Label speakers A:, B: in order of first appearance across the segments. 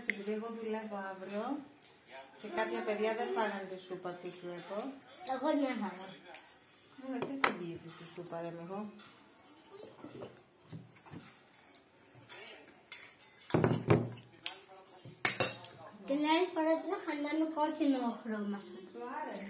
A: ώρες επειδή εγώ δουλεύω αύριο και κάποια παιδιά δεν φάγανε τη σούπα τους βλέπω.
B: Εγώ δεν έφαγα.
A: Μόνο εσύ συμπιέζεις τη σούπα ρε εγώ.
B: Την άλλη φορά τρώχα να με κόκκινο χρώμα σου.
A: Σου άρεσε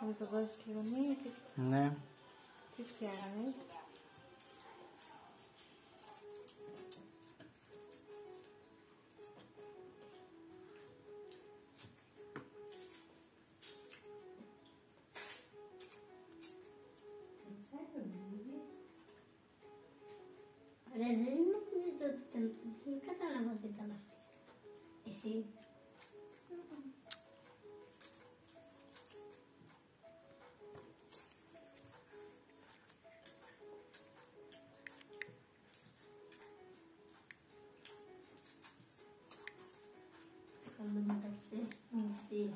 A: Και χαρούμενοι κουρασμένοι. Θα μου το δώσεις λίγο μία και
C: Ναι.
A: τι φτιάχνεις.
B: Ρε, δεν νομίζω ότι ήταν. Δεν κατάλαβα ότι ήταν αυτή. Εσύ. Aluminium kasi. Mingsi.